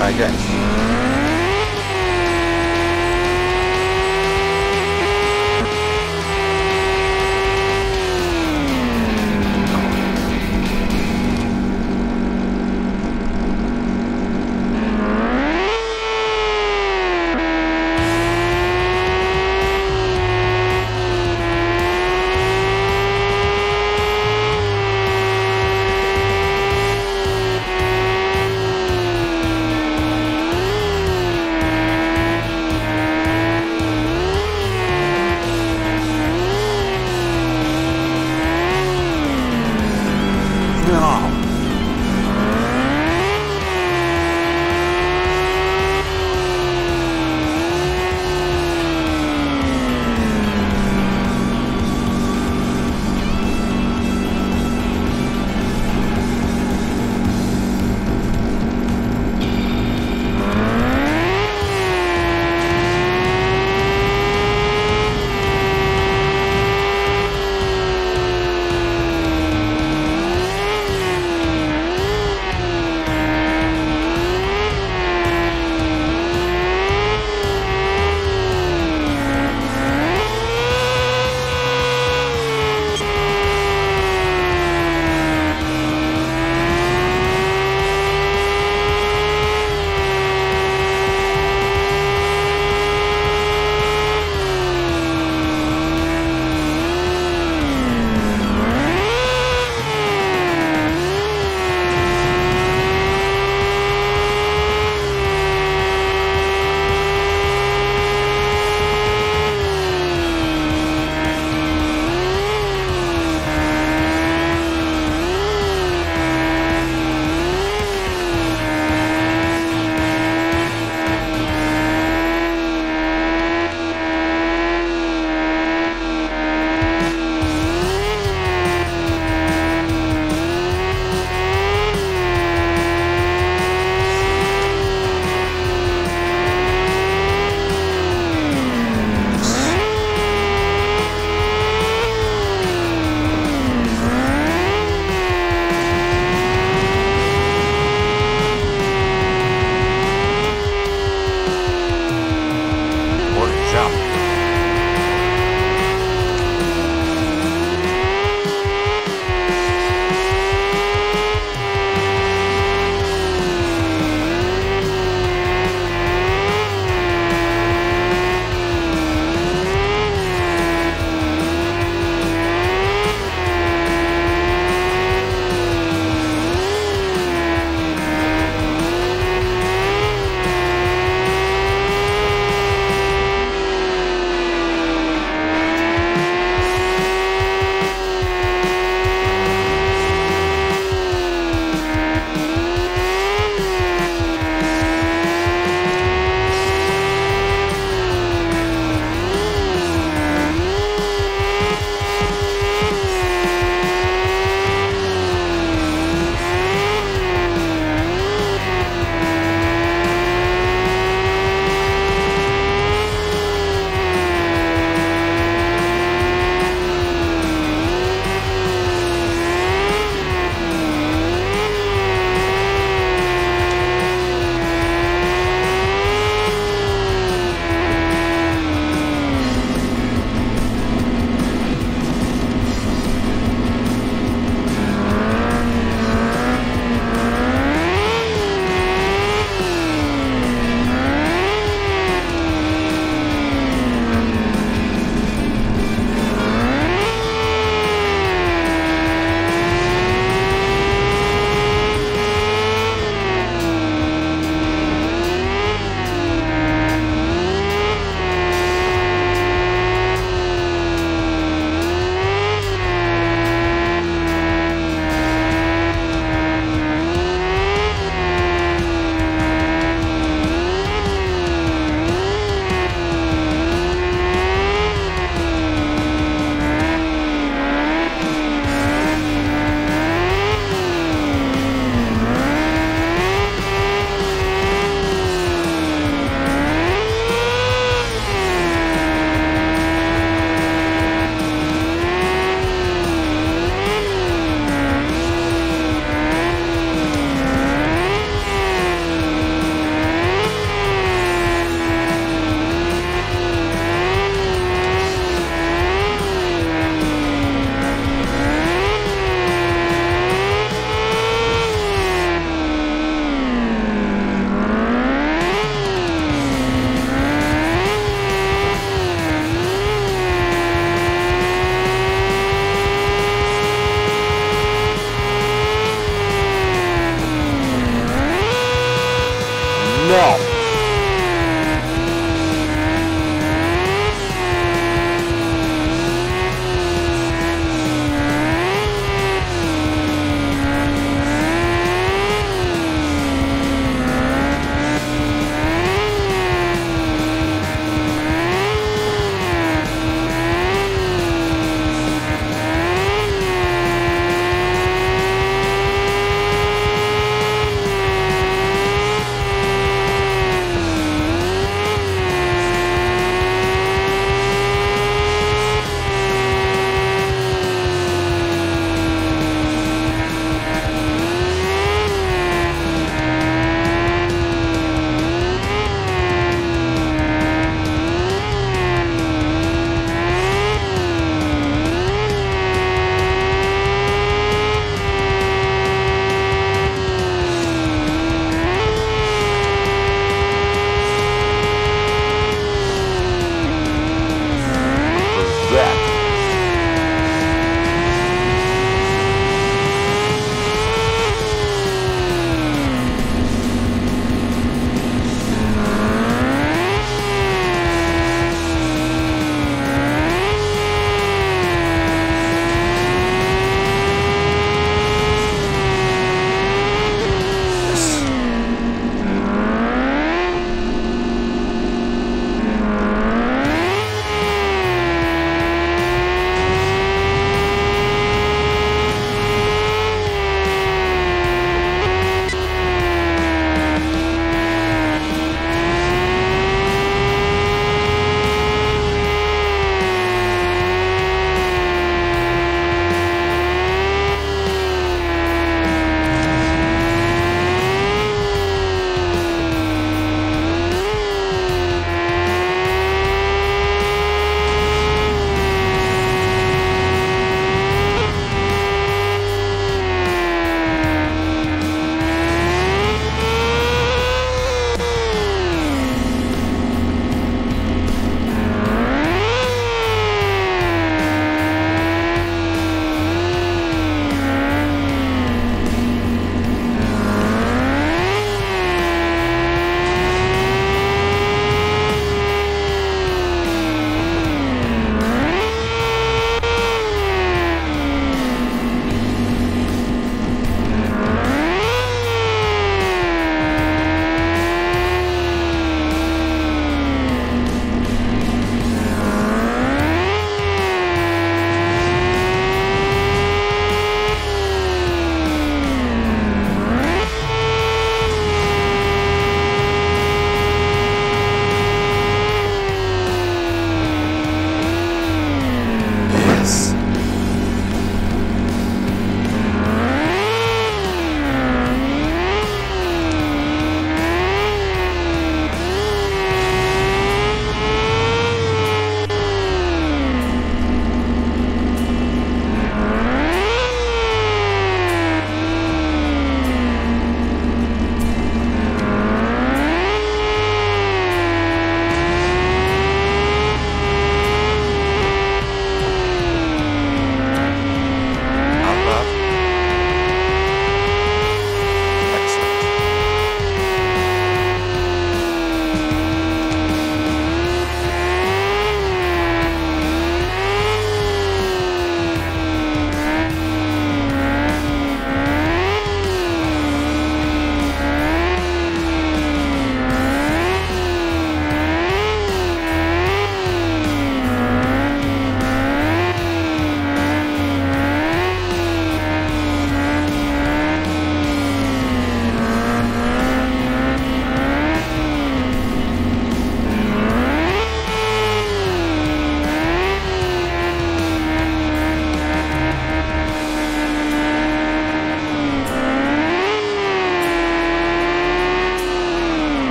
Alright, guys.